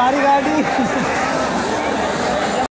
सारी गाड़ी।